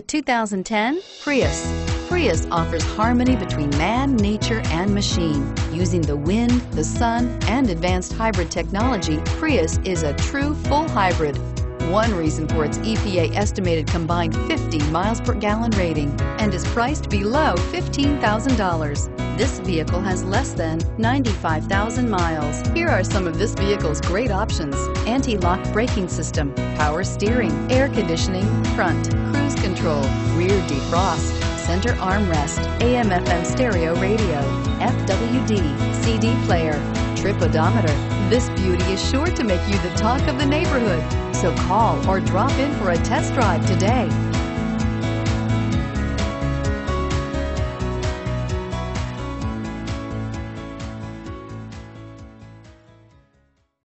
The 2010 Prius. Prius offers harmony between man, nature, and machine. Using the wind, the sun, and advanced hybrid technology, Prius is a true full hybrid. One reason for its EPA estimated combined 50 miles per gallon rating and is priced below $15,000. This vehicle has less than 95,000 miles. Here are some of this vehicle's great options. Anti-lock braking system, power steering, air conditioning, front, cruise control, rear defrost, center armrest, AM FM stereo radio, FWD, CD player, trip odometer. This beauty is sure to make you the talk of the neighborhood. So call or drop in for a test drive today.